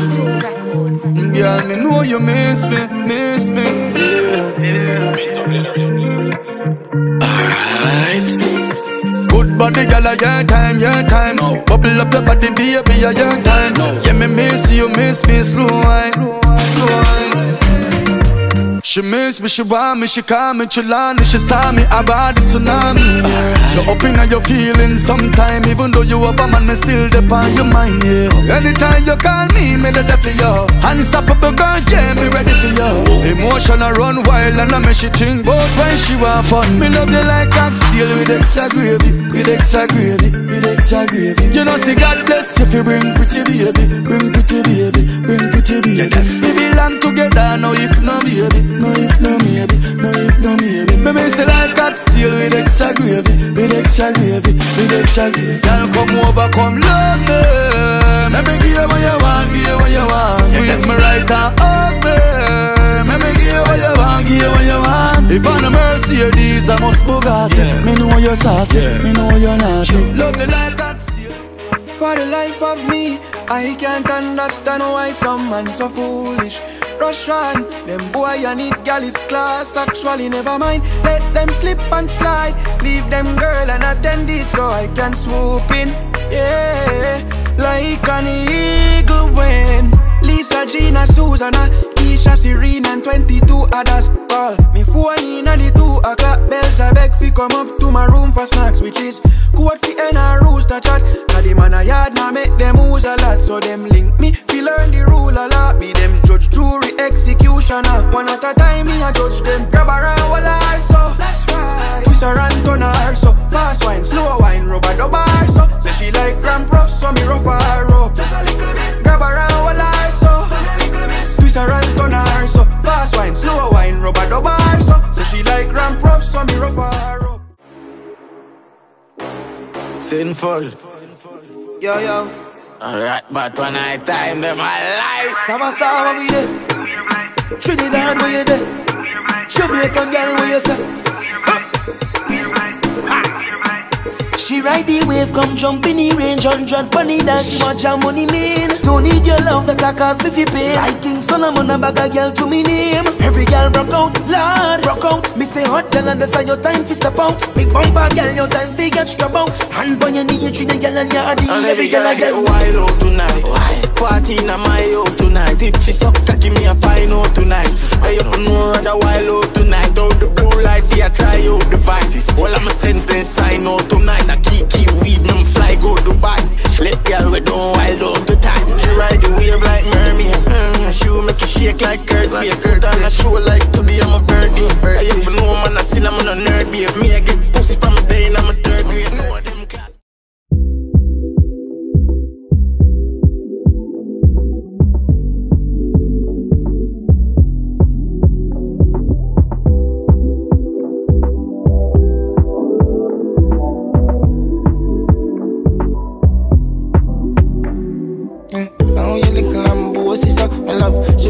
Mm, girl, me know you miss me, miss me. Yeah. Alright. Good body, girl, a your time, your time. Bubble up your body, baby, a your time. Yeah, me miss you, miss me, slow wine, slow wine. She miss me, she want me, she call me, she land she star me, about the tsunami, yeah. You up in your feelings sometime, even though you have a man, me still dep on your mind, yeah. Anytime you call me, me the for you. Unstoppable girls, yeah, me ready for you. Emotional run wild and I make she think about when she want fun. Me love you like oxtail with extra gravy, with extra gravy, with extra gravy. You know, see God bless if you bring pretty baby, bring pretty baby, bring pretty baby. We belong together, no if no baby. No if no maybe, no if no maybe Me me say like hot steel with extra gravy With extra gravy, with extra gravy Girl come over, come love me Let me give you what you want, give you what you want Squeeze me right and hug me Let me give you what you want, give you what you want If I'm a Mercedes, I must Bugatti yeah. Me know you're sassy, yeah. me know you're naughty Love the like hot steel For the life of me, I can't understand why some man so foolish rush on. Them boy and it gal is class. Actually, never mind. Let them slip and slide. Leave them girl and attend it so I can swoop in. Yeah, like an eagle when Lisa, Gina, Susanna, Keisha, Serena, and 22 others. Call me phone in at the 2 o'clock bells. I beg fi come up to my room for snacks, which is Quote fi and a rooster chat. Cause the man a yard now make them use a lot. So them link me, fi learn the rule a lot. Be them judge, jury, executioner. One at a time me a judge them. Grab around while I Sinful. Yo, yo. Alright, but one night time, them I like. Sama Sama, we there. Trinidad, where you there? Jamaican girl, where you say? She ride the wave, come jump in the range Hundred bunny that she want your money mean Don't need your love, that can cost me fi pay Like King Solomon, a bag a girl to me name Every say hot girl, and that's your time fi step out. Big bumper girl, your time fi get strap out. Hand on your knee, you treat the girl and your body. And every girl I get wild out tonight. Party in my out tonight. If she suck cocky, me a find out tonight. I don't know Roger wild out tonight. Out the blue light, fi a try out devices All my sense then shake like Kurt Be a Kurt on a show like today I'm a birdie. I even know man I seen I'm on a nerd babe. Me I get pussy from a day and I'm a third grade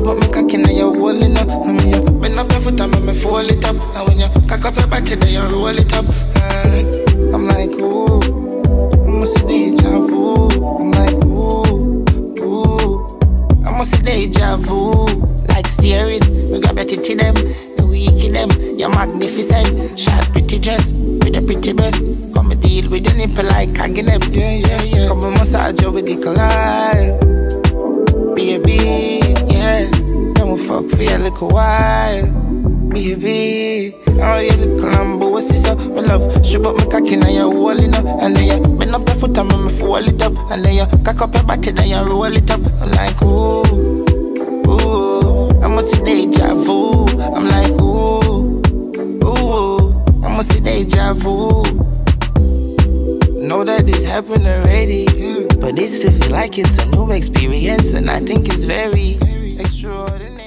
She put me cock in your hole in her. I mean, you bend up your foot and make me fold it up. And when you cock up your body, then you roll it up. Uh, I'm like, ooh, I must see deja vu. I'm like, ooh, ooh, I must see deja vu. Like steering, we got better to them. The weak in them, you're magnificent. Shot pretty dress with a pretty breast. Come and deal with the nipple like hugging them. Yeah, yeah, yeah. Come and massage you with the collide My love, cocky now you're up, and then you bend up your foot and me it up, and then you cock up your then you roll it up. I'm like, ooh, ooh, I must see deja vu. I'm like, ooh, ooh, I must see deja vu. Know that this happened already, but this if you like it's a new experience, and I think it's very extraordinary.